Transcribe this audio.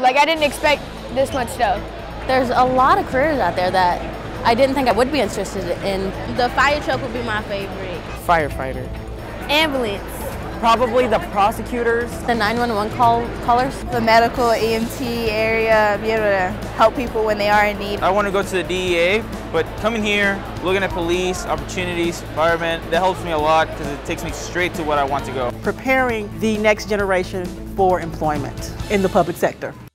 Like I didn't expect this much stuff. There's a lot of careers out there that I didn't think I would be interested in. The fire truck would be my favorite. Firefighter. Ambulance. Probably the prosecutors. The 911 call callers. The medical EMT area, be able to help people when they are in need. I want to go to the DEA, but coming here, looking at police, opportunities, firemen, that helps me a lot because it takes me straight to what I want to go. Preparing the next generation for employment in the public sector.